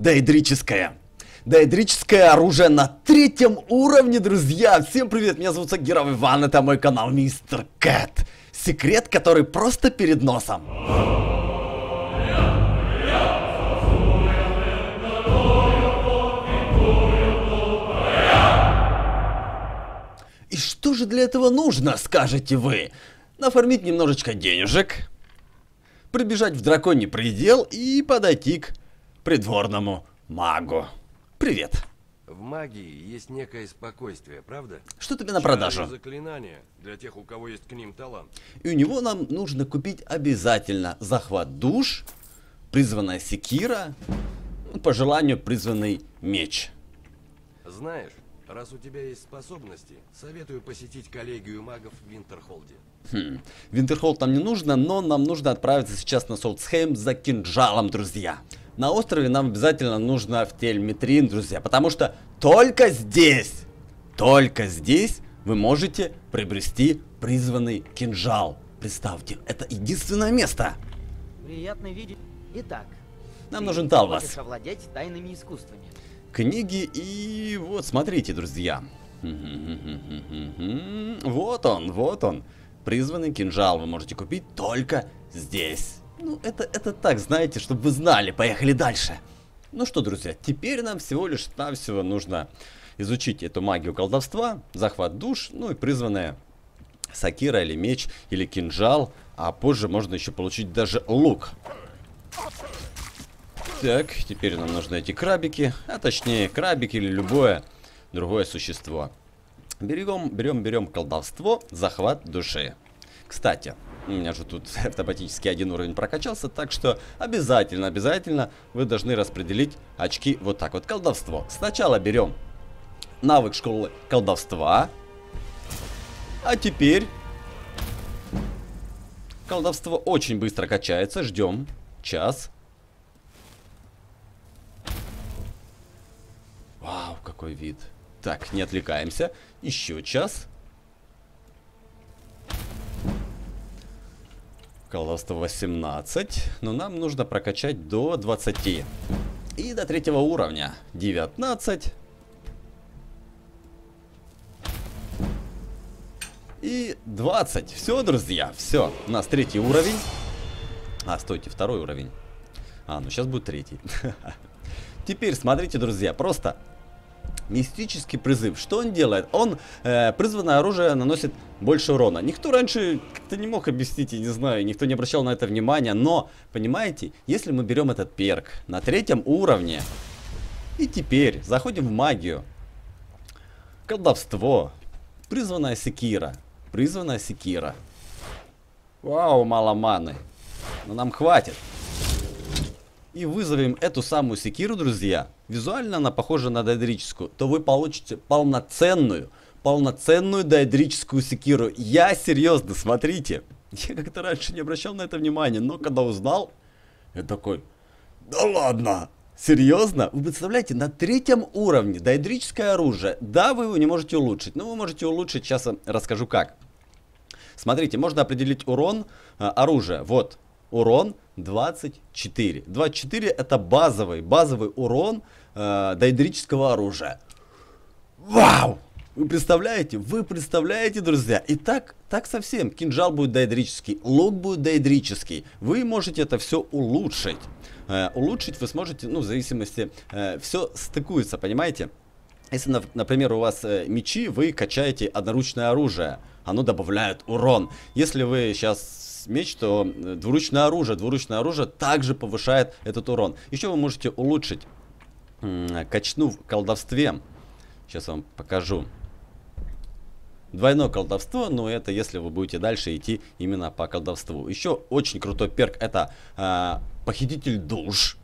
Дейдрическое. Дейдрическое оружие на третьем уровне, друзья! Всем привет, меня зовут Сагиров Иван, это мой канал Мистер Кэт. Секрет, который просто перед носом. И что же для этого нужно, скажете вы? Нафармить немножечко денежек, прибежать в драконий предел и подойти к придворному магу. Привет. В магии есть некое спокойствие, правда? Что тебе на продажу? Заклинания для тех, у кого есть к ним талант. И у него нам нужно купить обязательно захват душ, призванная секира, ну, по желанию призванный меч. Знаешь, раз у тебя есть способности, советую посетить коллегию магов в Винтерхолде. Хм. Винтерхолд нам не нужно, но нам нужно отправиться сейчас на Солтсхейм за кинжалом, друзья. На острове нам обязательно нужно в Тельметрин, друзья, потому что только здесь, только здесь вы можете приобрести призванный кинжал. Представьте, это единственное место. Приятно видеть. Итак, Нам нужен Талвас. овладеть тайными искусствами. Книги и вот, смотрите, друзья. Вот он, вот он. Призванный кинжал вы можете купить только здесь. Ну, это, это так, знаете, чтобы вы знали. Поехали дальше. Ну что, друзья, теперь нам всего лишь навсего нужно изучить эту магию колдовства, захват душ, ну и призванная сакира или меч или кинжал, а позже можно еще получить даже лук. Так, теперь нам нужны эти крабики, а точнее крабики или любое другое существо. Берем, берем, берем колдовство, захват души. Кстати, у меня же тут автоматически один уровень прокачался, так что обязательно, обязательно вы должны распределить очки вот так вот. Колдовство. Сначала берем навык школы колдовства, а теперь колдовство очень быстро качается, ждем час. Вау, какой вид. Так, не отвлекаемся. Еще час. Колдовство 18. Но нам нужно прокачать до 20. И до третьего уровня. 19. И 20. Все, друзья, все. У нас третий уровень. А, стойте, второй уровень. А, ну сейчас будет третий. Теперь смотрите, друзья, просто мистический призыв. Что он делает? Он, э, призванное оружие наносит больше урона. Никто раньше как-то не мог объяснить, я не знаю, никто не обращал на это внимания. Но, понимаете, если мы берем этот перк на третьем уровне, и теперь заходим в магию, колдовство, призванная секира, призванная секира. Вау, мало маны. Но нам хватит и вызовем эту самую секиру, друзья, визуально она похожа на дайдрическую, то вы получите полноценную, полноценную дайдрическую секиру. Я серьезно, смотрите. Я как-то раньше не обращал на это внимания, но когда узнал, я такой, да ладно, Серьезно? Вы представляете, на третьем уровне дайдрическое оружие. Да, вы его не можете улучшить, но вы можете улучшить, сейчас расскажу как. Смотрите, можно определить урон э, оружия. Вот, урон 24. 24 это базовый, базовый урон э, дайдрического оружия. Вау! Вы представляете? Вы представляете, друзья? И так, так совсем. Кинжал будет дайдрический, лук будет дайдрический. Вы можете это все улучшить. Э, улучшить вы сможете, ну, в зависимости, э, все стыкуется, понимаете? Если, например, у вас э, мечи, вы качаете одноручное оружие. Оно добавляет урон. Если вы сейчас меч, то э, двуручное оружие. Двуручное оружие также повышает этот урон. Еще вы можете улучшить, качнув колдовстве. Сейчас вам покажу. Двойное колдовство, но это если вы будете дальше идти именно по колдовству. Еще очень крутой перк это э, похититель душ.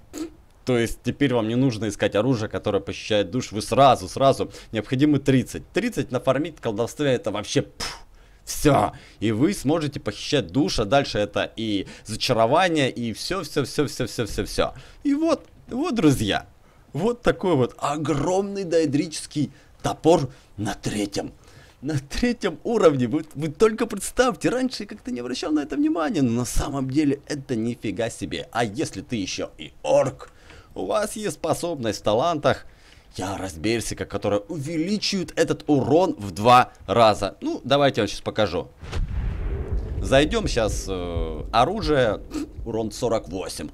То есть теперь вам не нужно искать оружие, которое похищает душ. Вы сразу, сразу необходимы 30. 30 нафармить в колдовстве это вообще... Все. И вы сможете похищать душа. Дальше это и зачарование, и все, все, все, все, все, все, все. И вот, вот, друзья. Вот такой вот огромный дайдрический топор на третьем. На третьем уровне. Вы, вы только представьте, раньше я как-то не обращал на это внимания, но на самом деле это нифига себе. А если ты еще и орк, у вас есть способность в талантах Ярость Берсика, которая увеличивает этот урон в два раза. Ну, давайте я вам сейчас покажу. Зайдем сейчас э, оружие, урон 48.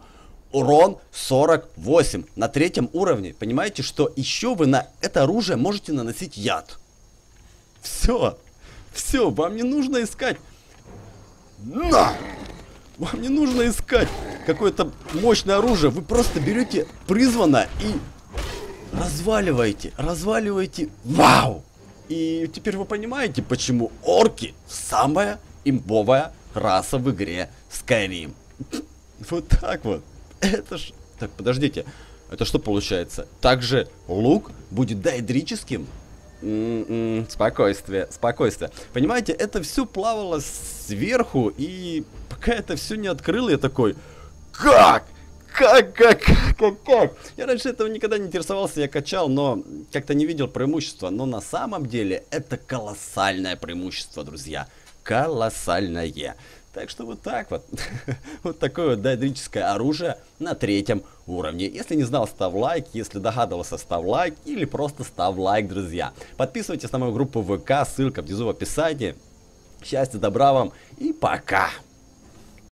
Урон 48 на третьем уровне. Понимаете, что еще вы на это оружие можете наносить яд. Все. Все, вам не нужно искать. На! Вам не нужно искать какое-то мощное оружие. Вы просто берете призвано и разваливаете, разваливаете. Вау! И теперь вы понимаете, почему орки самая имбовая раса в игре Skyrim. Вот так вот. Это ж... Так, подождите. Это что получается? Также лук будет дайдрическим? М-м, спокойствие, спокойствие. Понимаете, это все плавало сверху, и пока это все не открыл, я такой... Как? Как, как, как, как? Я раньше этого никогда не интересовался, я качал, но как-то не видел преимущества. Но на самом деле это колоссальное преимущество, друзья. Колоссальное. Так что вот так вот. вот такое вот дайдрическое оружие на третьем уровне. Если не знал, став лайк. Если догадывался, став лайк. Или просто став лайк, друзья. Подписывайтесь на мою группу ВК. Ссылка внизу в описании. Счастья, добра вам и пока.